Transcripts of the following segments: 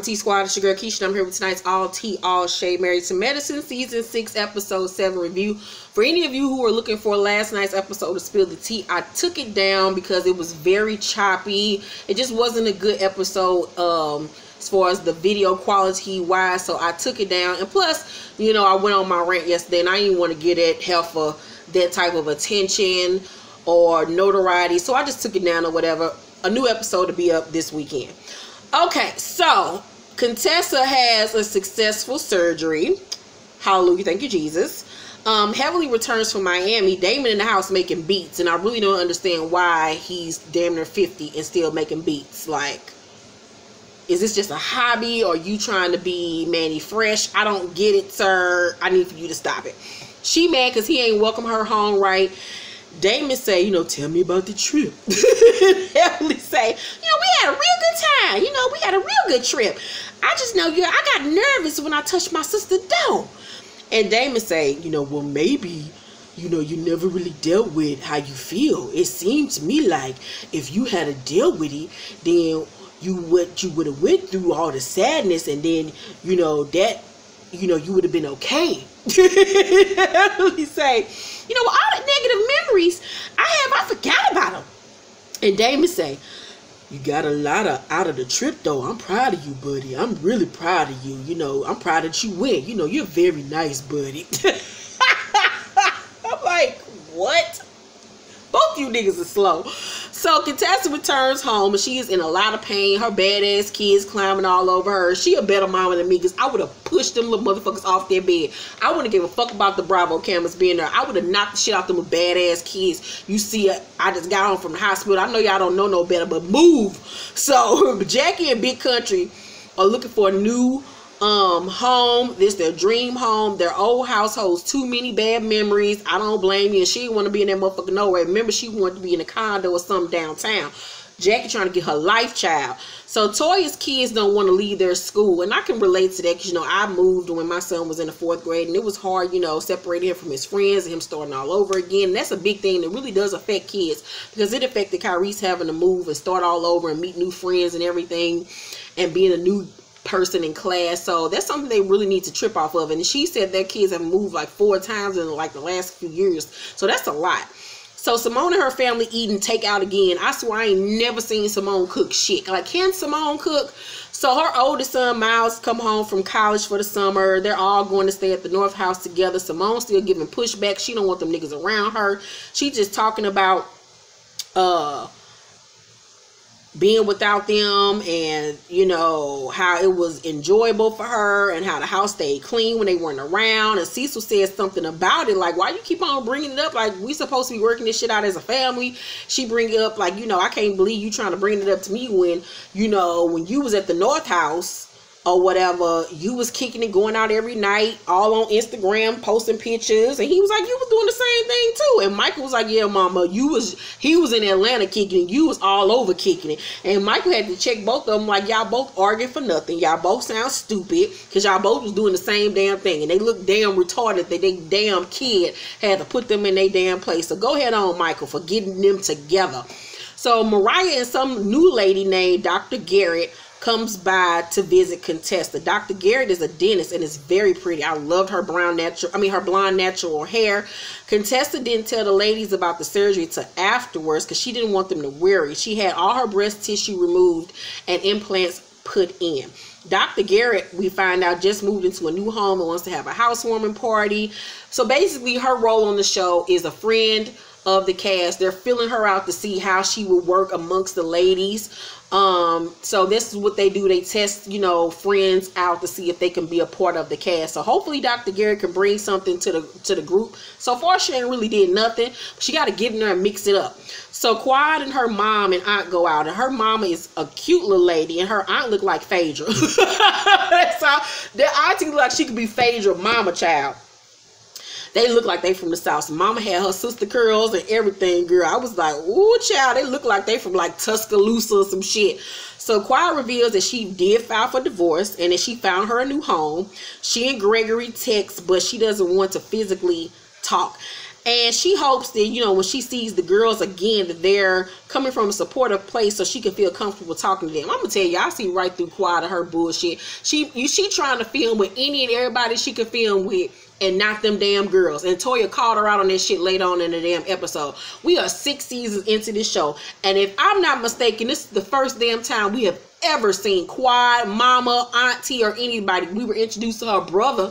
T Squad? It's your girl Keisha. I'm here with tonight's All Tea, All Shade Married to Medicine Season 6, Episode 7 review. For any of you who were looking for last night's episode to spill the tea, I took it down because it was very choppy. It just wasn't a good episode um, as far as the video quality wise, so I took it down. And plus, you know, I went on my rant yesterday and I didn't want to get it hell for that type of attention or notoriety, so I just took it down or whatever. A new episode to be up this weekend. Okay, so Contessa has a successful surgery. Hallelujah, thank you, Jesus. Um, Heavenly returns from Miami. Damon in the house making beats, and I really don't understand why he's damn near 50 and still making beats. Like, is this just a hobby or you trying to be Mannie Fresh? I don't get it, sir. I need for you to stop it. She mad because he ain't welcome her home right. Damon say, you know, tell me about the trip. Heavenly say, you know, we had a real good time. You know, we had a real good trip. I just know you. I got nervous when I touched my sister down. And Damon say, you know, well maybe, you know, you never really dealt with how you feel. It seemed to me like if you had a deal with it, then you would you would have went through all the sadness, and then you know that you know, you would have been okay. he say, you know, all the negative memories I have, I forgot about them. And Damon say, you got a lot of out of the trip though. I'm proud of you, buddy. I'm really proud of you. You know, I'm proud that you went. You know, you're very nice, buddy. I'm like, what? Both you niggas are slow. So Contessa returns home and she is in a lot of pain. Her badass kids climbing all over her. She a better mama than me because I would have pushed them little motherfuckers off their bed. I wouldn't give a fuck about the Bravo cameras being there. I would have knocked the shit out them with badass kids. You see, uh, I just got home from the hospital. I know y'all don't know no better, but move. So Jackie and Big Country are looking for a new um home this their dream home their old house holds too many bad memories. I don't blame you. And she want to be in that motherfucker nowhere. Remember she wanted to be in a condo or something downtown. Jackie trying to get her life child. So toya's kids don't want to leave their school and i can relate to that because you know i moved when my son was in the fourth grade and it was hard you know separating him from his friends and him starting all over again. And that's a big thing that really does affect kids because it affected Kyrie's having to move and start all over and meet new friends and everything and being a new person in class. So that's something they really need to trip off of. And she said their kids have moved like four times in like the last few years. So that's a lot. So Simone and her family eating takeout again. I swear I ain't never seen Simone cook shit. Like, can Simone cook? So her oldest son, Miles, come home from college for the summer. They're all going to stay at the North House together. Simone still giving pushback. She don't want them niggas around her. She just talking about uh being without them and you know how it was enjoyable for her and how the house stayed clean when they weren't around. And cecil said something about it like why you keep on bringing it up? Like we supposed to be working this shit out as a family. She bring it up like you know i can't believe you trying to bring it up to me when you know when you was at the north house or whatever, you was kicking it, going out every night, all on Instagram, posting pictures, and he was like, you was doing the same thing too. And Michael was like, yeah, mama, you was he was in Atlanta kicking it, you was all over kicking it. And Michael had to check both of them, like y'all both arguing for nothing, y'all both sound stupid, cause y'all both was doing the same damn thing, and they look damn retarded that they damn kid had to put them in their damn place. So go ahead on, Michael, for getting them together. So Mariah and some new lady named Dr. Garrett comes by to visit Contessa. Dr. Garrett is a dentist and is very pretty. I loved her brown natural, I mean her blonde natural hair. Contessa didn't tell the ladies about the surgery to afterwards because she didn't want them to worry. She had all her breast tissue removed and implants put in. Dr. Garrett, we find out, just moved into a new home and wants to have a housewarming party. So basically, her role on the show is a friend of the cast. They're filling her out to see how she will work amongst the ladies. Um, so this is what they do. They test, you know, friends out to see if they can be a part of the cast. So hopefully Dr. Garrett can bring something to the to the group. So far she ain't really did nothing. She got to get in there and mix it up. So Quad and her mom and aunt go out, and her mama is a cute little lady, and her aunt look like Phaedra. so their auntie look like she could be Phaedra, mama child. They look like they from the south. So mama had her sister curls and everything, girl. I was like, ooh, child, they look like they from like Tuscaloosa or some shit. So Quad reveals that she did file for divorce and that she found her a new home. She and Gregory text, but she doesn't want to physically talk. And she hopes that, you know, when she sees the girls again, that they're coming from a supportive place so she can feel comfortable talking to them. I'm gonna tell you, I see right through Quad of her bullshit. She you she trying to film with any and everybody she can film with and not them damn girls. And Toya called her out on that shit later on in the damn episode. We are six seasons into this show. And if I'm not mistaken, this is the first damn time we have ever seen Quad, Mama, Auntie, or anybody. We were introduced to her brother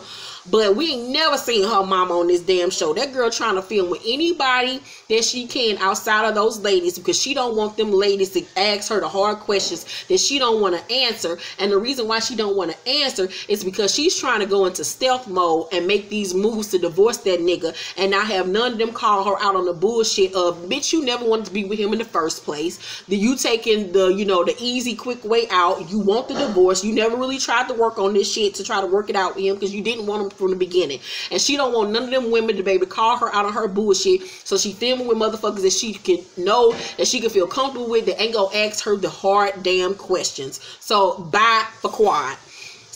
but we ain't never seen her mama on this damn show. That girl trying to film with anybody that she can outside of those ladies because she don't want them ladies to ask her the hard questions that she don't want to answer. And the reason why she don't want to answer is because she's trying to go into stealth mode and make these moves to divorce that nigga and I have none of them call her out on the bullshit of bitch you never wanted to be with him in the first place. The you taking the you know the easy quick way out. You want the divorce. You never really tried to work on this shit to try to work it out with him because you didn't want him from the beginning. And she don't want none of them women to to call her out on her bullshit. So she filming with motherfuckers that she can know that she can feel comfortable with that ain't gonna ask her the hard damn questions. So bye for quad.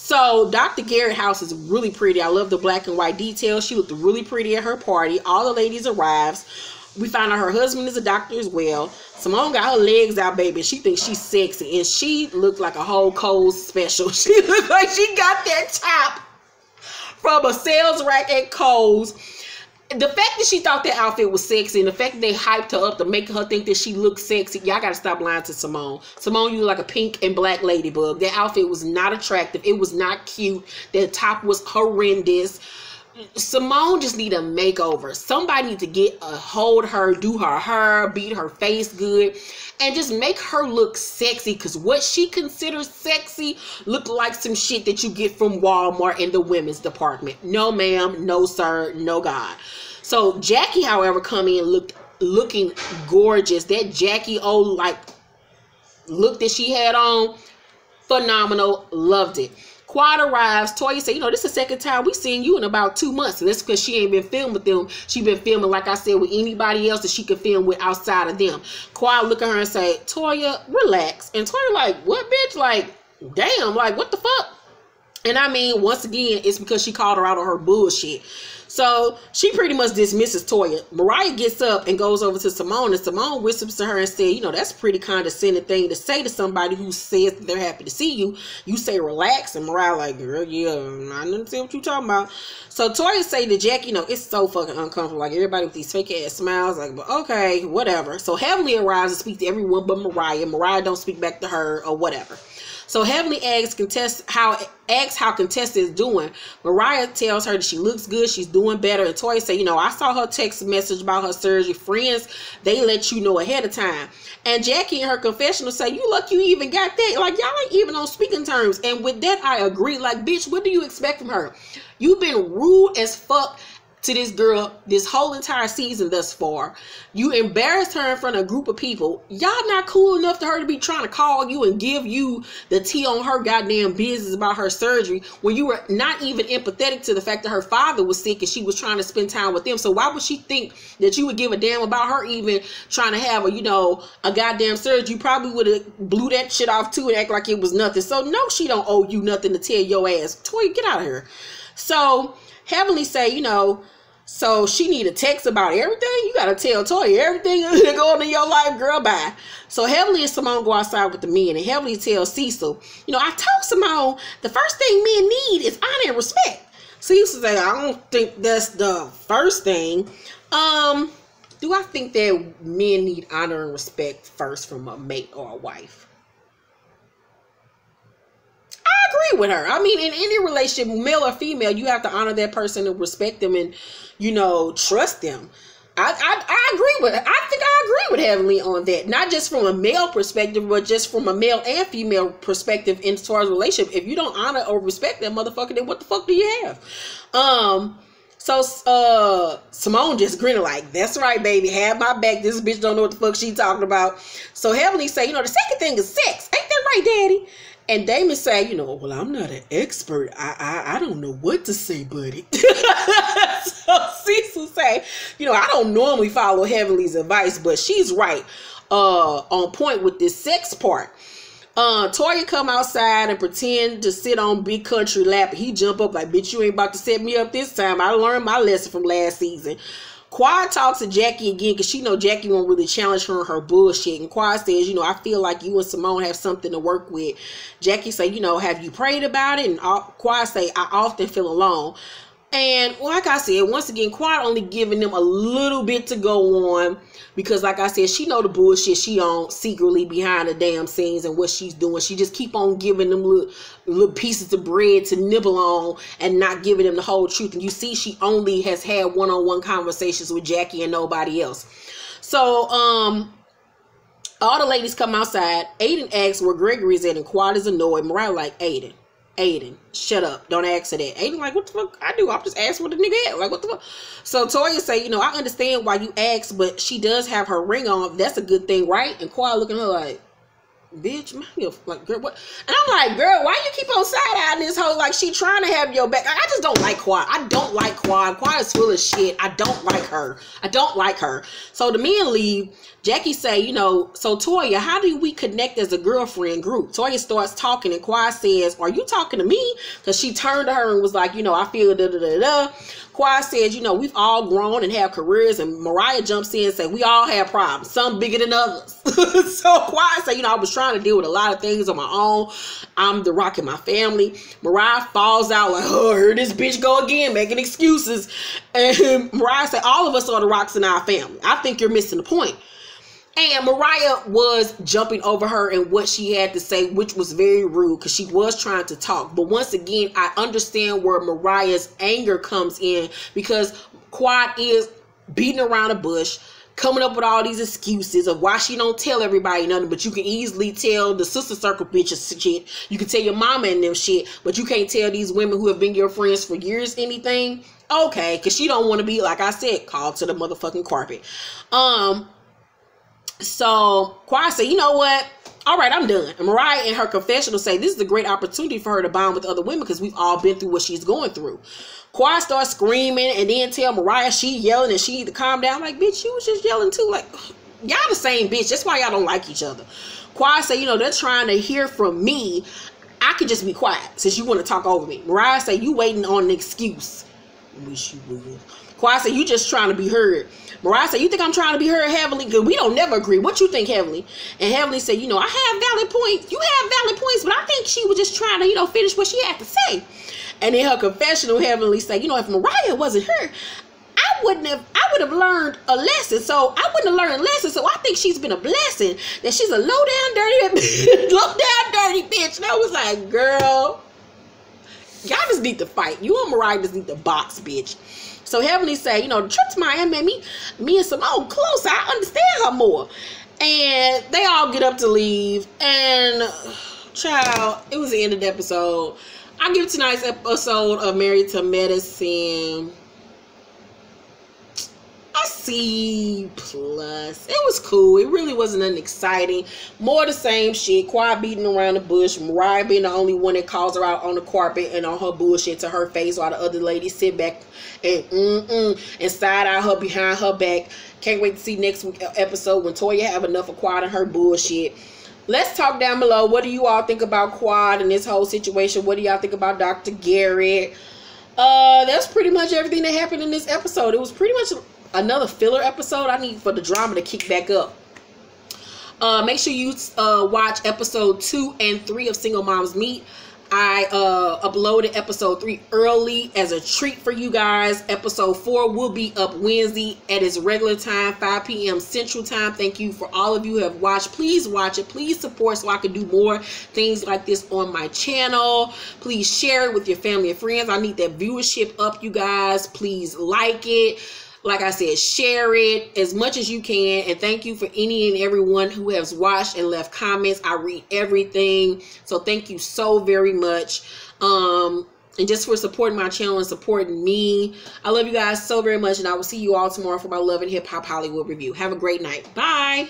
So Dr. Garrett house is really pretty. I love the black and white details. She looked really pretty at her party. All the ladies arrives. We find out her husband is a doctor as well. Simone got her legs out, baby. She thinks she's sexy, and she looked like a whole Kohl's special. She looked like she got that top from a sales rack at Kohl's. The fact that she thought that outfit was sexy and the fact that they hyped her up to make her think that she looked sexy, y'all gotta stop lying to Simone. Simone, you look like a pink and black ladybug. That outfit was not attractive. It was not cute. That top was horrendous. Simone just need a makeover. Somebody need to get a hold her, do her hair, beat her face good, and just make her look sexy. Cause what she considers sexy look like some shit that you get from Walmart in the women's department. No, ma'am, no, sir, no God. So Jackie, however, come in looked looking gorgeous. That Jackie O like look that she had on, phenomenal. Loved it. Quad arrives. Toya said, you know, this is the second time we seen you in about two months. And that's because she ain't been filming with them. She been filming, like I said, with anybody else that she could film with outside of them. Quad look at her and say, Toya, relax. And Toya like, what bitch? Like, damn, like, what the fuck? And I mean, once again, it's because she called her out on her bullshit. So she pretty much dismisses Toya. Mariah gets up and goes over to Simone, and Simone whispers to her and says, You know, that's a pretty condescending thing to say to somebody who says they're happy to see you. You say relax, and Mariah, like, Girl, yeah, I see what you talking about. So Toya say to Jack, You know, it's so fucking uncomfortable. Like, everybody with these fake ass smiles, like, but okay, whatever. So Heavenly arrives to speak to everyone but Mariah. Mariah don't speak back to her or whatever. So Heavenly asks contest how asks how Contessa is doing. Mariah tells her that she looks good, she's doing better. And Toya say, you know, I saw her text message about her surgery. Friends, they let you know ahead of time. And Jackie in her confessional say, you lucky you even got that. Like y'all ain't even on speaking terms. And with that, I agree. Like, bitch, what do you expect from her? You've been rude as fuck to this girl this whole entire season thus far. You embarrassed her in front of a group of people. Y'all not cool enough to her to be trying to call you and give you the tea on her goddamn business about her surgery when you were not even empathetic to the fact that her father was sick and she was trying to spend time with them. So why would she think that you would give a damn about her even trying to have a, you know, a goddamn surgery? You probably would have blew that shit off too and act like it was nothing. So no, she don't owe you nothing to tell your ass. Toy, get out of here. So Heavenly say, you know, so she need a text about everything. You gotta tell Toya everything going in your life, girl. Bye. So Heavenly and Simone go outside with the men, and Heavenly tells Cecil, you know, I told Simone the first thing men need is honor and respect. Cecil say, I don't think that's the first thing. Um, do I think that men need honor and respect first from a mate or a wife? Agree with her. I mean, in any relationship, male or female, you have to honor that person and respect them and, you know, trust them. I, I, I agree with I think I agree with Heavenly on that. Not just from a male perspective, but just from a male and female perspective in towards relationship. If you don't honor or respect that motherfucker, then what the fuck do you have? Um so uh Simone just grinning like, that's right, baby. Have my back. This bitch don't know what the fuck she talking about. So Heavenly say, you know, the second thing is sex. Ain't that right, Daddy? And Damon say, you know, well, I'm not an expert. I I, I don't know what to say, buddy. so Cecil say, you know, I don't normally follow Heavenly's advice, but she's right uh on point with this sex part. Uh, Toya come outside and pretend to sit on Big Country lap. He jump up like, bitch, you ain't about to set me up this time. I learned my lesson from last season. Quad talks to Jackie again because she know Jackie won't really challenge her on her bullshit. And Quad says, you know, I feel like you and Simone have something to work with. Jackie say, you know, have you prayed about it? And Quad say, I often feel alone. And like I said, once again, Quad only giving them a little bit to go on because, like I said, she know the bullshit she on secretly behind the damn scenes and what she's doing. She just keep on giving them little, little pieces of bread to nibble on and not giving them the whole truth. And you see, she only has had one-on-one conversations with Jackie and nobody else. So, um, all the ladies come outside. Aydin asks where Gregory is at, and Quad is annoyed. Mariah like Aydin. Aydin, shut up. Don't ask her that. Aydin, like, what the fuck I do? I'm just asking what the nigga. Like, what the fuck? So Toya say, you know, I understand why you ask, but she does have her ring on. That's a good thing, right? And Quad looking at her like, bitch, like, girl, what? And I'm like, girl, why you keep on side eyeing this whole like she trying to have your back? I just don't like Quad. I don't like Quad. Quad is full of shit. I don't like her. I don't like her. So the men leave. Jackie say, you know, so Toya, how do we connect as a girlfriend group? Toya starts talking and Quad says, are you talking to me? Because she turned to her and was like, you know, I feel da da da da. Quad says, you know, we've all grown and have careers. And Mariah jumps in and says, we all have problems, some bigger than others. so Quad said, you know, I was trying to deal with a lot of things on my own. I'm the rock in my family. Mariah falls out like, oh, here this bitch go again, making excuses. And Mariah said, all of us are the rocks in our family. I think you're missing the point. And Mariah was jumping over her and what she had to say, which was very rude because she was trying to talk. But once again, I understand where Mariah's anger comes in because Quad is beating around a bush coming up with all these excuses of why she don't tell everybody nothing, but you can easily tell the sister circle bitches shit. You can tell your mama and them shit, but you can't tell these women who have been your friends for years anything. Okay, because she don't want to be like I said, called to the motherfucking carpet. Um, so Quad said, you know what? All right, I'm done. And Mariah in her confessional say this is a great opportunity for her to bond with other women because we've all been through what she's going through. Quad starts screaming and then tell Mariah she yelling and she need to calm down. Like, bitch, you was just yelling too. Like, y'all the same bitch. That's why y'all don't like each other. Quad say, you know, they're trying to hear from me. I could just be quiet since you want to talk over me. Mariah say, you waiting on an excuse. Wish you would. Quad say, you just trying to be heard. Mariah said, You think I'm trying to be heard Heavenly? Because we don't never agree. What you think, Heavenly? And Heavenly said, You know, I have valid points. You have valid points, but I think she was just trying to, you know, finish what she had to say. And in her confessional, Heavenly said, You know, if Mariah wasn't her, I wouldn't have I would have learned a lesson. So I wouldn't have learned a lesson. So I think she's been a blessing that she's a low down dirty low down dirty bitch. And I was like, girl, y'all just need to fight. You and Mariah just need to box, bitch. So Heavenly say, you know, the trip to Miami made me, me and Simone oh, closer. I understand her more. And they all get up to leave. And child, it was the end of the episode. I give tonight's episode of Married to Medicine C plus. It was cool. It really wasn't nothing exciting. More the same shit. Quad beating around the bush. Mariah being the only one that calls her out on the carpet and on her bullshit to her face while the other ladies sit back and mm-mm and side eye her behind her back. Can't wait to see next week episode when Toya have enough of Quad and her bullshit. Let's talk down below. What do you all think about Quad and this whole situation? What do y'all think about Dr. Garrett? Uh, that's pretty much everything that happened in this episode. It was pretty much another filler episode. I need for the drama to kick back up. Uh, make sure you uh, watch episode two and three of Single Moms Meet. I uh, uploaded episode three early as a treat for you guys. Episode four will be up Wednesday at its regular time, 5 p.m. Central Time. Thank you for all of you who have watched. Please watch it. Please support so I can do more things like this on my channel. Please share it with your family and friends. I need that viewership up, you guys. Please like it like I said, share it as much as you can. And thank you for any and everyone who has watched and left comments. I read everything. So thank you so very much. Um, and just for supporting my channel and supporting me. I love you guys so very much. And I will see you all tomorrow for my Love and Hip Hop Hollywood review. Have a great night. Bye.